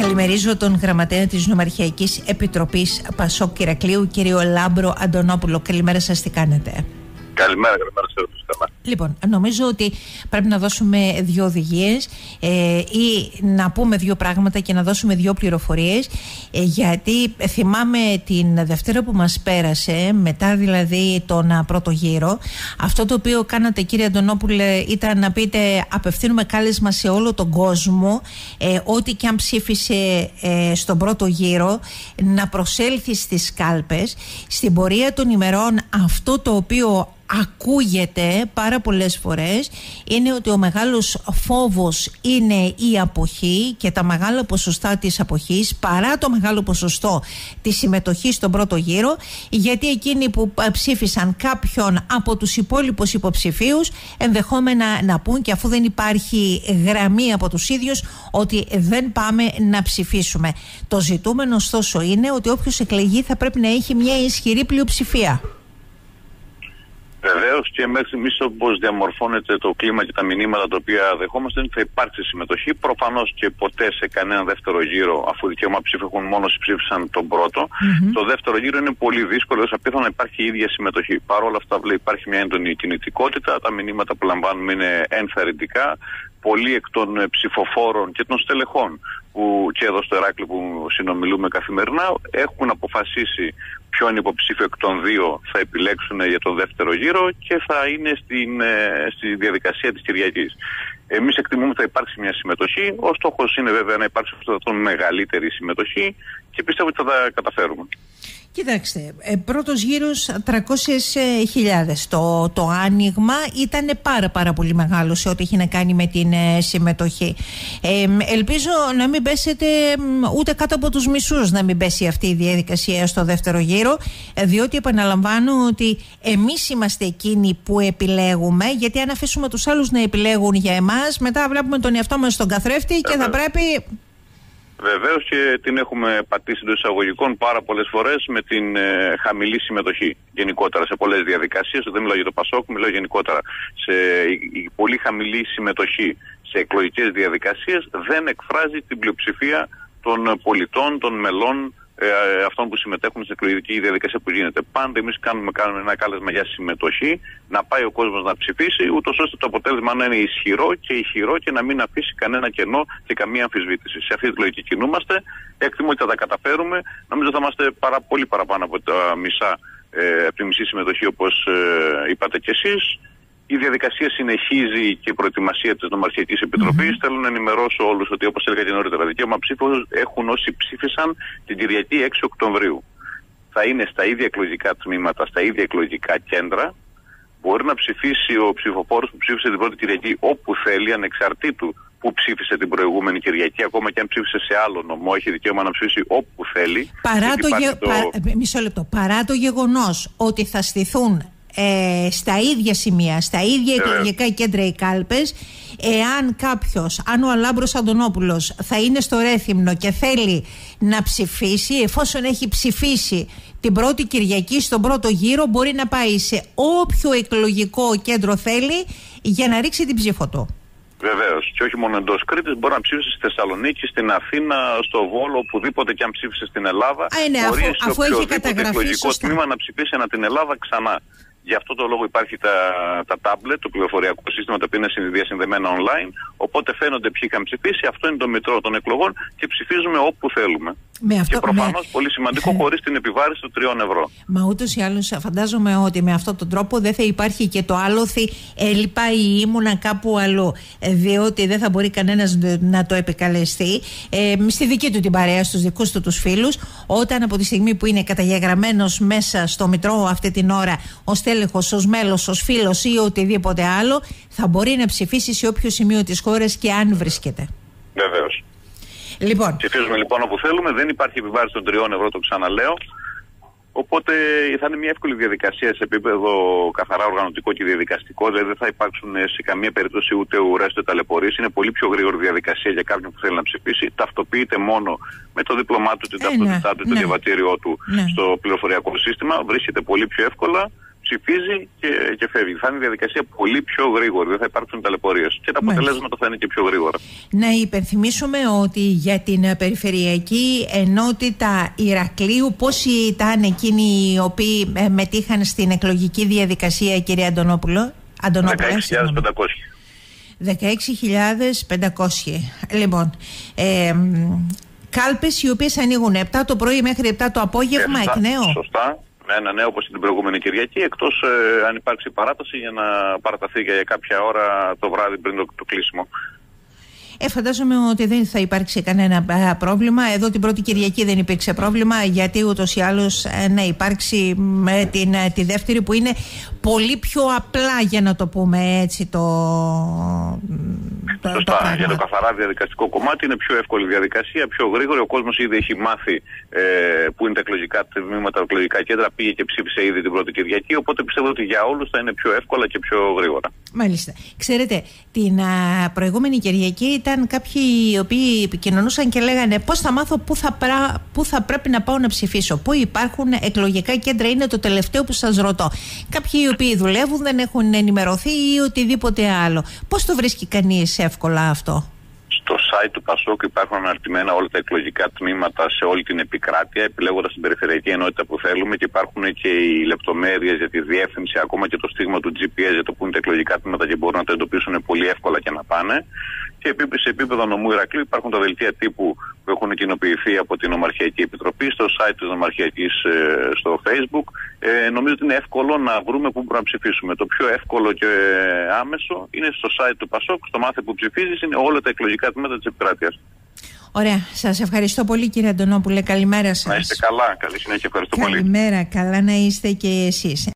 Καλημερίζω τον γραμματέα της Νομαρχιακής Επιτροπής ΠΑΣΟΚ Ηρακλείου, κύριο Λάμπρο Αντωνόπουλο. Καλημέρα σας, τι κάνετε; Καλημέρα, καλημέρα σε όλους. Λοιπόν, νομίζω ότι πρέπει να δώσουμε δύο οδηγίες ε, ή να πούμε δύο πράγματα και να δώσουμε δύο πληροφορίες. Ε, γιατί θυμάμαι την Δευτέρα που μας πέρασε, μετά δηλαδή τον πρώτο γύρο, αυτό το οποίο κάνατε, κύριε Αντωνόπουλε, ήταν να πείτε απευθύνουμε κάλεσμα σε όλο τον κόσμο, ε, ό,τι και αν ψήφισε ε, στον πρώτο γύρο, να προσέλθει στις κάλπες. Στην πορεία των ημερών, αυτό το οποίο ακούγεται πάρα πολλές φορές είναι ότι ο μεγάλος φόβος είναι η αποχή και τα μεγάλα ποσοστά της αποχής παρά το μεγάλο ποσοστό της συμμετοχής στον πρώτο γύρο γιατί εκείνοι που ψήφισαν κάποιον από τους υπόλοιπους υποψηφίους ενδεχόμενα να πούν και αφού δεν υπάρχει γραμμή από τους ίδιους ότι δεν πάμε να ψηφίσουμε. Το ζητούμενο ωστόσο είναι ότι όποιος εκλεγεί θα πρέπει να έχει μια ισχυρή πλειοψηφία. Βεβαίως και μέχρι στιγμή όπω διαμορφώνεται το κλίμα και τα μηνύματα τα οποία δεχόμαστε, δεν θα υπάρξει συμμετοχή. Προφανώς και ποτέ σε κανένα δεύτερο γύρο, αφού δικαίωμα ψήφου έχουν μόνο όσοι ψήφισαν τον πρώτο. Το δεύτερο γύρο είναι πολύ δύσκολο, απίθανο να υπάρχει η ίδια συμμετοχή. Παρ' όλα αυτά, υπάρχει μια έντονη κινητικότητα. Τα μηνύματα που λαμβάνουμε είναι ενθαρρυντικά. Πολλοί εκ των ψηφοφόρων και των στελεχών που και εδώ στο Εράκλειο που συνομιλούμε καθημερινά έχουν αποφασίσει ποιον υποψήφιο εκ των δύο θα επιλέξουν για τον δεύτερο γύρο και θα είναι στην, ε, στη διαδικασία της Κυριακής. Εμείς εκτιμούμε ότι θα υπάρξει μια συμμετοχή. Ο στόχος είναι βέβαια να υπάρξει αυτό μεγαλύτερη συμμετοχή και πιστεύω ότι θα τα καταφέρουμε. Κοιτάξτε, ε, πρώτος γύρος 300.000. Το, το άνοιγμα ήταν πάρα πάρα πολύ μεγάλο σε ό,τι έχει να κάνει με την ε, συμμετοχή. Ε, ελπίζω να μην πέσετε ούτε κάτω από τους μισούς να μην πέσει αυτή η διαδικασία στο δεύτερο γύρο, ε, διότι επαναλαμβάνω ότι εμείς είμαστε εκείνοι που επιλέγουμε, γιατί αν αφήσουμε τους άλλους να επιλέγουν για εμάς, μετά βλέπουμε τον εαυτό μας στον καθρέφτη και θα πρέπει Βεβαίως και την έχουμε πατήσει εντός εισαγωγικών πάρα πολλές φορές με την ε, χαμηλή συμμετοχή γενικότερα σε πολλές διαδικασίες. Δεν μιλάω για το Πασόκ, μιλάω γενικότερα. Σε η, πολύ χαμηλή συμμετοχή σε εκλογικές διαδικασίες δεν εκφράζει την πλειοψηφία των πολιτών, των μελών ε, αυτών που συμμετέχουν στην εκλογική διαδικασία που γίνεται. Πάντα εμείς κάνουμε, κάνουμε ένα κάλεσμα για συμμετοχή, να πάει ο κόσμος να ψηφίσει, ούτως ώστε το αποτέλεσμα να είναι ισχυρό και ηχηρό και να μην αφήσει κανένα κενό και καμία αμφισβήτηση. Σε αυτή τη λογική κινούμαστε. Εκτιμώ ότι θα τα καταφέρουμε. Νομίζω θα είμαστε πάρα πολύ παραπάνω από τα μισά, ε, από τη μισή συμμετοχή όπως ε, είπατε κι εσείς. Η διαδικασία συνεχίζει και η προετοιμασία της Νομαρχιακής Επιτροπής. Mm-hmm. Θέλω να ενημερώσω όλους ότι, όπως έλεγα και νωρίτερα, δικαίωμα ψήφου έχουν όσοι ψήφισαν την Κυριακή 6 Οκτωβρίου. Θα είναι στα ίδια εκλογικά τμήματα, στα ίδια εκλογικά κέντρα. Μπορεί να ψηφίσει ο ψηφοφόρος που ψήφισε την πρώτη Κυριακή όπου θέλει, ανεξαρτήτου που ψήφισε την προηγούμενη Κυριακή, ακόμα και αν ψήφισε σε άλλο νομό, έχει δικαίωμα να ψηφίσει όπου θέλει. Παρά το, γε... το... Μισό λεπτό. Παρά το γεγονός ότι θα στηθούν ε, στα ίδια σημεία, στα ίδια εκλογικά κέντρα οι κάλπες εάν κάποιος, αν ο Αλάμπρος Αντωνόπουλος θα είναι στο Ρέθυμνο και θέλει να ψηφίσει εφόσον έχει ψηφίσει την πρώτη Κυριακή στον πρώτο γύρο μπορεί να πάει σε όποιο εκλογικό κέντρο θέλει για να ρίξει την ψήφο του. Βεβαίως. Και όχι μόνο εντός Κρήτης, μπορεί να ψήφισει στη Θεσσαλονίκη, στην Αθήνα, στο Βόλο, οπουδήποτε και αν ψήφισε στην Ελλάδα. Α, ναι, αφού, αφού έχει καταγραφεί. εκλογικό τμήμα να ψηφίσει ένα την Ελλάδα ξανά. Γι' αυτό το λόγο υπάρχει τα, τα tablet, το πληροφοριακό σύστημα, τα οποία είναι διασυνδεμένα online. Οπότε φαίνονται ποιοι είχαν ψηφίσει. Αυτό είναι το μητρό των εκλογών και ψηφίζουμε όπου θέλουμε. Με αυτό, και προφανώς με... πολύ σημαντικό ε. χωρίς την επιβάρηση των τριών ευρώ. Μα ούτως ή άλλως φαντάζομαι ότι με αυτόν τον τρόπο δεν θα υπάρχει και το άλοθη έλειπα ή ήμουνα κάπου αλλού. Ε, διότι δεν θα μπορεί κανένας να το επικαλεστεί ε, στη δική του την παρέα, στους δικούς του τους φίλους, όταν από τη στιγμή που είναι καταγεγραμμένος μέσα στο μητρό αυτή την ώρα ω τέλεχο, ως μέλος, ως φίλος ή οτιδήποτε άλλο, θα μπορεί να ψηφίσει σε όποιο σημείο της χώρας και αν βρίσκεται. Βεβαίω. Λοιπόν. Ψηφίζουμε λοιπόν όπου θέλουμε. Δεν υπάρχει επιβάρηση των τριών ευρώ, το ξαναλέω. Οπότε θα είναι μια εύκολη διαδικασία σε επίπεδο καθαρά οργανωτικό και διαδικαστικό. Δηλαδή δεν θα υπάρξουν σε καμία περίπτωση ούτε ουρές ούτε ταλαιπωρίες. Είναι πολύ πιο γρήγορη διαδικασία για κάποιον που θέλει να ψηφίσει. Ταυτοποιείται μόνο με το δίπλωμά του, την ε, ταυτότητά ναι, του, το ναι. διαβατήριό του ναι. στο πληροφοριακό σύστημα. Βρίσκεται πολύ πιο εύκολα ψηφίζει και, και φεύγει. Θα είναι η διαδικασία πολύ πιο γρήγορη, δεν θα υπάρξουν ταλαιπωρίες και τα αποτελέσματα θα είναι και πιο γρήγορα. Να υπενθυμίσουμε ότι για την περιφερειακή ενότητα Ηρακλείου, πόσοι ήταν εκείνοι οι οποίοι ε, μετήχαν στην εκλογική διαδικασία, κύριε Αντωνόπουλο; 16.500. 16.500. Λοιπόν, ε, κάλπες οι οποίες ανοίγουν 7 το πρωί μέχρι 7 το απόγευμα, εκ νέου. Σωστά. Με ένα νέο όπως την προηγούμενη Κυριακή, εκτός ε, αν υπάρξει παράταση για να παραταθεί για κάποια ώρα το βράδυ πριν το, το κλείσιμο. Ε, φαντάζομαι ότι δεν θα υπάρξει κανένα πρόβλημα. Εδώ την πρώτη Κυριακή δεν υπήρξε πρόβλημα, γιατί ούτως ή άλλως ε, να υπάρξει με την, ε, τη δεύτερη που είναι πολύ πιο απλά, για να το πούμε έτσι, το, Σωστά. για το καθαρά διαδικαστικό κομμάτι είναι πιο εύκολη διαδικασία, πιο γρήγορη. Ο κόσμος ήδη έχει μάθει ε, που είναι τα εκλογικά τμήματα, τα εκλογικά κέντρα, πήγε και ψήφισε ήδη την πρώτη Κυριακή. Οπότε πιστεύω ότι για όλους θα είναι πιο εύκολα και πιο γρήγορα. Μάλιστα. Ξέρετε, την α, προηγούμενη Κυριακή ήταν κάποιοι οι οποίοι επικοινωνούσαν και λέγανε πώς θα μάθω πού θα, πρά, πού θα πρέπει να πάω να ψηφίσω. Πού υπάρχουν εκλογικά κέντρα, είναι το τελευταίο που σας ρωτώ. Κάποιοι οι οποίοι δουλεύουν δεν έχουν ενημερωθεί ή οτιδήποτε άλλο. Πώς το βρίσκει κανείς εύκολα αυτό. Στο site του Πασόκ υπάρχουν αναρτημένα όλα τα εκλογικά τμήματα σε όλη την επικράτεια, επιλέγοντας την περιφερειακή ενότητα που θέλουμε και υπάρχουν και οι λεπτομέρειες για τη διεύθυνση, ακόμα και το στίγμα του GPS για το που είναι τα εκλογικά τμήματα και μπορούν να τα εντοπίσουν πολύ εύκολα και να πάνε. Και σε επίπεδο νομού Ηρακλείου υπάρχουν τα δελτία τύπου που έχουν κοινοποιηθεί από την Ομαρχιακή Επιτροπή στο site της Ομαρχιακής ε, στο Facebook. Ε, νομίζω ότι είναι εύκολο να βρούμε πού μπορούμε να ψηφίσουμε. Το πιο εύκολο και άμεσο είναι στο site του ΠΑΣΟΚ, στο μάθε που ψηφίζεις, είναι όλα τα εκλογικά τμήματα της επικράτειας. Ωραία. Σας ευχαριστώ πολύ, κύριε Αντωνόπουλε. Καλημέρα σα. Να είστε καλά. Καλή συνέχεια. Ευχαριστώ Καλημέρα. πολύ. Καλημέρα. Καλά να είστε και εσείς.